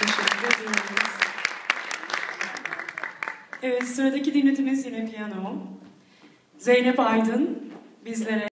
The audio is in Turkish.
Teşekkür ediyoruz. Evet sıradaki dinletimiz yine piyano. Zeynep Aydın bizlere